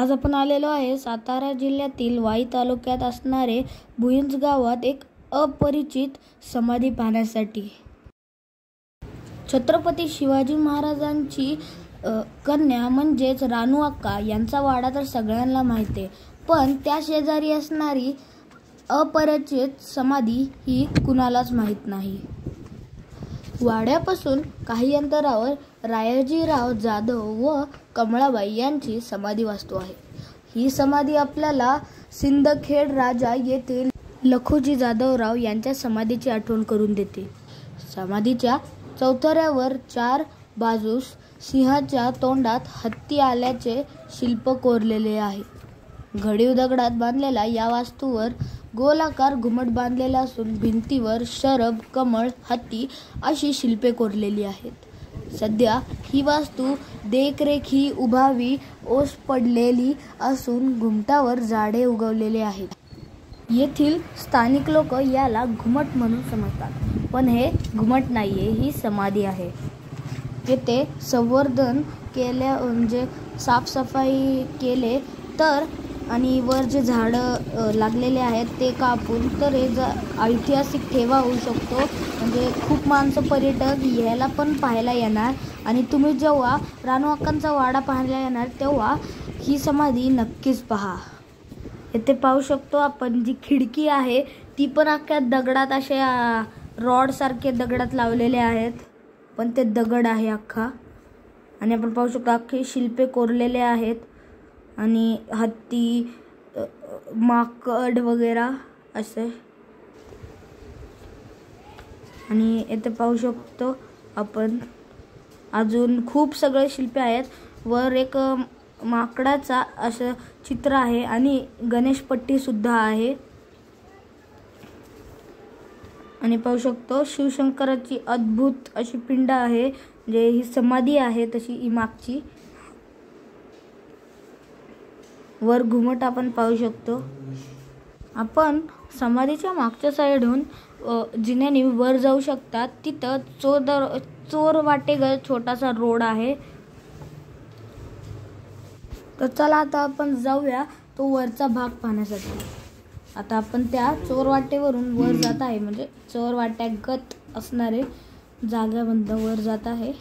आज आपण आलेलो आहे सातारा जिल्ह्यातील वाई तालुक्यात असणारे भुईंज गावात एक अपरिचित समाधी पाहण्यासाठी. छत्रपती शिवाजी महाराजांची कन्या म्हणजेच रानू अक्का यांचा वाडा तर सगळ्यांना माहिती आहे. पण त्या शेजारी असणारी अपरिचित समाधी ही कुणालाच माहीत नाही. वाड्यापासून काही अंतरावर रायाजीराव जाधव व कमळाबाई यांची समाधी वास्तू आहे. ही समाधी आपल्याला सिंदखेड राजा येथील लखुजी जाधवराव यांच्या समाधीची आठवण करून देते. समाधीच्या चौथऱ्यावर चार बाजूस सिंहाच्या तोंडात हत्ती आल्याचे शिल्प कोरलेले आहे. घडीव दगडात बांधलेल्या या वास्तूवर गोलाकार घुमट बांधलेला असून भिंतीवर शरब कमळ हत्ती अशी शिल्पे कोरलेली आहेत. सध्या ही वास्तू देखरेखी उभावी ओस पडलेली असून घुमटावर झाडे उगवलेले आहेत. येथील स्थानिक लोक याला घुमट म्हणून समजतात पण हे घुमट नाहीये ही समाधी आहे. येथे संवर्धन केल्या म्हणजे साफसफाई केले तर आणि वर जे झाडं लागलेले आहेत ते कापून तर हे ज ऐतिहासिक ठेवा होऊ शकतो. म्हणजे खूप माणसं पर्यटक यायला पण पाहायला येणार. आणि तुम्ही जेव्हा रानू वाडा पाहायला येणार तेव्हा ही समाधी नक्कीच पहा. येथे पाहू शकतो आपण जी खिडकी आहे ती पण अख्ख्या दगडात अशा रॉडसारखे दगडात लावलेले आहेत. पण ते दगड आहे अख्खा. आणि आपण पाहू शकतो अख्खे शिल्पे कोरलेले आहेत. आणि हत्ती माकड वगैरे असे. आणि येथे पाहू शकतो आपण. अजून खूप सगळे शिल्पे आहेत. वर एक माकडाचा असं चित्र आहे आणि गणेशपट्टी सुद्धा आहे. आणि पाहू शकतो शिवशंकराची अद्भुत अशी पिंड आहे. जे ही समाधी आहे तशी ही मागची. वर घुमट आपण पाहू शकतो. आपण समाधीच्या मागच्या साईडहून जिन्यानी जिन्याने वर जाऊ शकतात. तिथं चोर चोर वाटेगर छोटासा रोड आहे. तर चला आता आपण जाऊया तो वरचा भाग पाहण्यासाठी. आता आपण त्या चोर वाटेवरून वर जात आहे. म्हणजे चोर वाट्यागत असणारे जाग्याबंद वर जात आहे.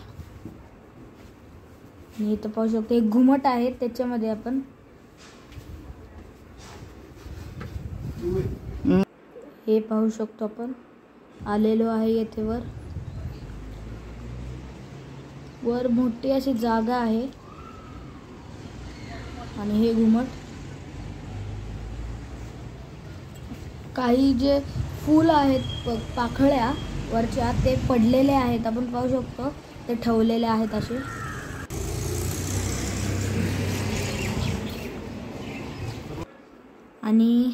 मी इथं पाहू शकतो एक घुमट आहे. त्याच्यामध्ये आपण हे पाहू शकतो आपण. आलेलो आहे येथे वर वर मोठी अशी जागा आहे. आणि हे घुमट. काही जे फूल आहेत पाखळ्या वरच्या ते पडलेले आहेत. आपण पाहू शकतो ते ठेवलेले आहेत असे. आणि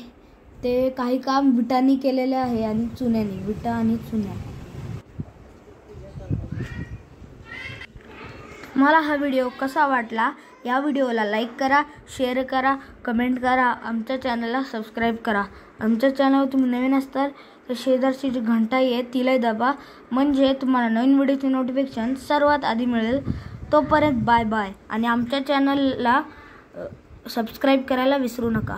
ते काही काम विटांनी केलेले आहे आणि चुन्यानी विटा आणि चुन्या. मला हा व्हिडिओ कसा वाटला या व्हिडिओला लाईक करा शेअर करा कमेंट करा आमच्या चॅनलला सबस्क्राईब करा. आमच्या चॅनलवर तुम्ही नवीन असताल तर शेजारची जी घंटा आहे तिलाही दाबा. म्हणजे तुम्हाला नवीन व्हिडिओचे नोटिफिकेशन सर्वात आधी मिळेल. तोपर्यंत बाय बाय. आणि आमच्या चॅनलला सबस्क्राईब करायला विसरू नका.